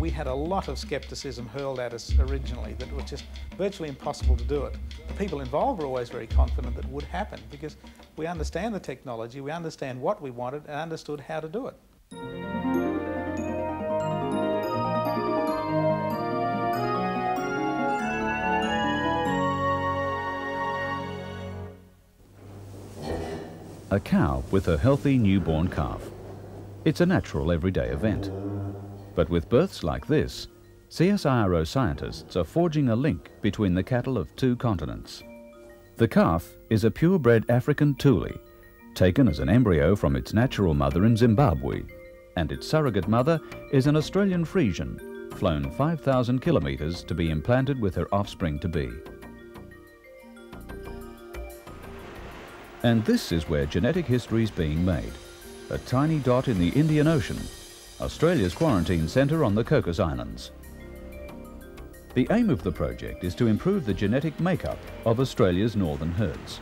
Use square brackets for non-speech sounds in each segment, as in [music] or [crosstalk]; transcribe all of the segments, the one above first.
we had a lot of scepticism hurled at us originally that it was just virtually impossible to do it. The people involved were always very confident that it would happen because we understand the technology, we understand what we wanted and understood how to do it. A cow with a healthy newborn calf. It's a natural everyday event. But with births like this, CSIRO scientists are forging a link between the cattle of two continents. The calf is a purebred African Tuli, taken as an embryo from its natural mother in Zimbabwe, and its surrogate mother is an Australian Friesian, flown 5,000 kilometres to be implanted with her offspring to be. And this is where genetic history is being made. A tiny dot in the Indian Ocean, Australia's quarantine centre on the Cocos Islands. The aim of the project is to improve the genetic makeup of Australia's northern herds.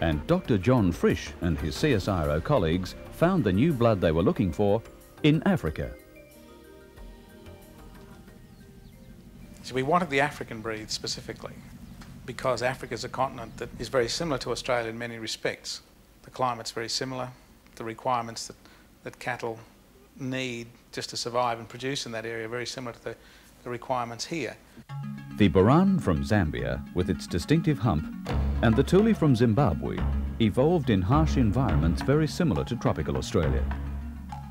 And Dr John Frisch and his CSIRO colleagues found the new blood they were looking for in Africa. So we wanted the African breed specifically because Africa is a continent that is very similar to Australia in many respects. The climate's very similar, the requirements that, that cattle need just to survive and produce in that area very similar to the, the requirements here. The Boran from Zambia, with its distinctive hump, and the Tuli from Zimbabwe evolved in harsh environments very similar to tropical Australia.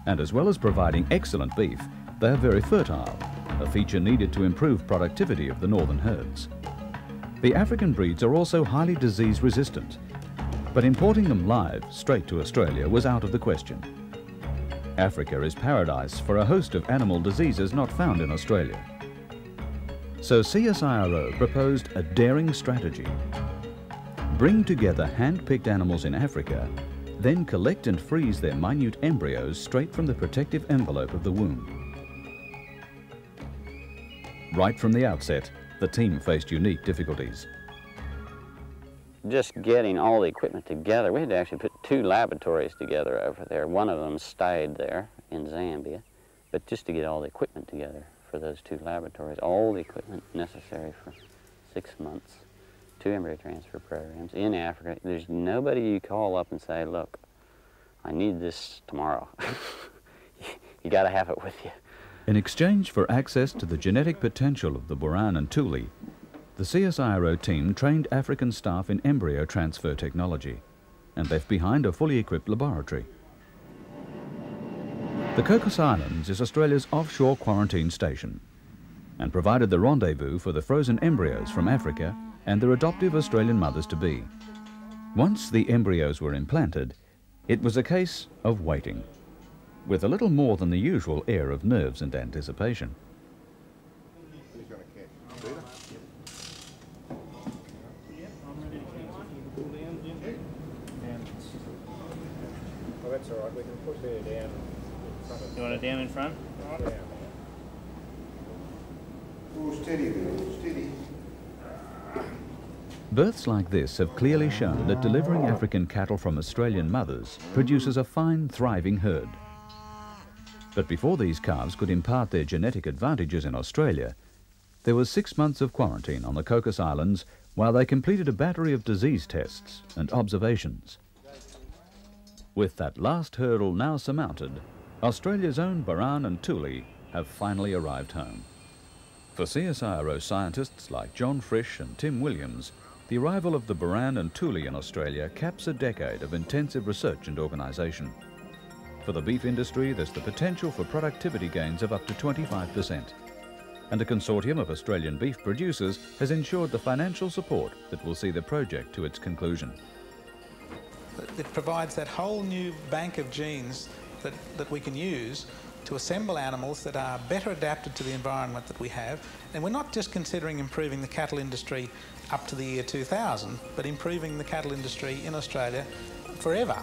And as well as providing excellent beef, they are very fertile, a feature needed to improve productivity of the northern herds. The African breeds are also highly disease resistant, but importing them live straight to Australia was out of the question. Africa is paradise for a host of animal diseases not found in Australia. So CSIRO proposed a daring strategy. Bring together hand-picked animals in Africa, then collect and freeze their minute embryos straight from the protective envelope of the womb. Right from the outset, the team faced unique difficulties. Just getting all the equipment together, we had to actually put two laboratories together over there. One of them stayed there in Zambia, but just to get all the equipment together for those two laboratories, all the equipment necessary for six months, two embryo transfer programs in Africa. There's nobody you call up and say, look, I need this tomorrow. [laughs] you got to have it with you. In exchange for access to the genetic potential of the Boran and Tuli, the CSIRO team trained African staff in embryo transfer technology and left behind a fully equipped laboratory. The Cocos Islands is Australia's offshore quarantine station and provided the rendezvous for the frozen embryos from Africa and their adoptive Australian mothers-to-be. Once the embryos were implanted, it was a case of waiting with a little more than the usual air of nerves and anticipation. That's all right. We can put her down in front of You want it down in front? Yeah. Oh, steady, steady. Births like this have clearly shown that delivering African cattle from Australian mothers produces a fine, thriving herd. But before these calves could impart their genetic advantages in Australia, there was six months of quarantine on the Cocos Islands while they completed a battery of disease tests and observations. With that last hurdle now surmounted, Australia's own Boran and Tuli have finally arrived home. For CSIRO scientists like John Frisch and Tim Williams, the arrival of the Boran and Tuli in Australia caps a decade of intensive research and organisation. For the beef industry, there's the potential for productivity gains of up to 25%. And a consortium of Australian beef producers has ensured the financial support that will see the project to its conclusion. It provides that whole new bank of genes that, that we can use to assemble animals that are better adapted to the environment that we have. And we're not just considering improving the cattle industry up to the year 2000, but improving the cattle industry in Australia forever.